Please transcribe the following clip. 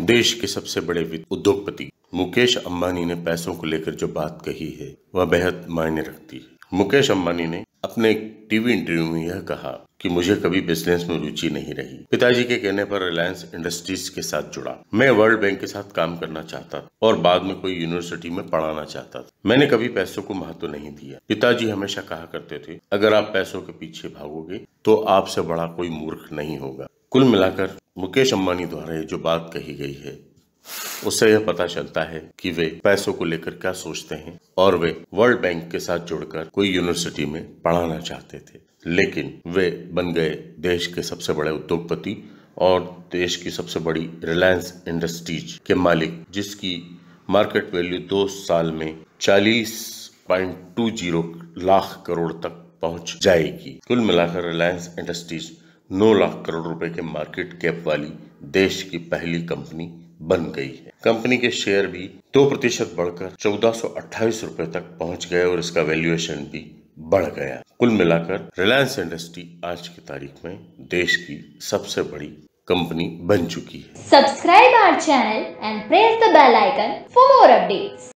देश के सबसे बड़े उद्योगपति मुकेश अंबानी ने पैसों को लेकर जो बात कही है, वह बेहद मायने रखती है। मुकेश अंबानी ने अपने एक टीवी इंटरव्यू में यह कहा कि मुझे कभी बिज़नेस में रुचि नहीं रही। पिताजी के कहने पर रिलायंस इंडस्ट्रीज़ के साथ जुड़ा। मैं वर्ल्ड बैंक के साथ काम करना चाहता था और बाद में कोई यूनिवर्सिटी में पढ़ाना चाहता था। मैंने कभी पैसों को महत्व नहीं दिया। पिताजी हमेशा कहा करते थे, अगर आप पैसों के पीछे भागोगे तो आपसे बड़ा कोई मूर्ख नहीं होगा। कुल मिलाकर मुकेश अंबानी द्वारा ये जो बात कही गई है, उससे यह पता चलता है कि वे पैसों को लेकर क्या सोचते हैं और वे वर्ल्ड बैंक के साथ जुड़कर कोई यूनिवर्सिटी में पढ़ाना चाहते थे। लेकिन वे बन गए देश के सबसे बड़े उद्योगपति और देश की सबसे बड़ी रिलायंस इंडस्ट्रीज़ के मालिक, जिसकी मार्केट वैल्यू दो साल में चालीस point two zero lakh crore तक पहुँच जाएगी। कुल मिलाकर रिलायंस इंडस्ट्रीज़ 9 लाख करोड़ रुपए के मार्केट कैप वाली देश की पहली कंपनी बन गई है। कंपनी के शेयर भी दो प्रतिशत बढ़कर चौदह रूपए तक पहुँच गए और इसका वैल्यूएशन भी बढ़ गया। कुल मिलाकर रिलायंस इंडस्ट्री आज की तारीख में देश की सबसे बड़ी कंपनी बन चुकी है। Subscribe our channel and press the bell icon for more updates.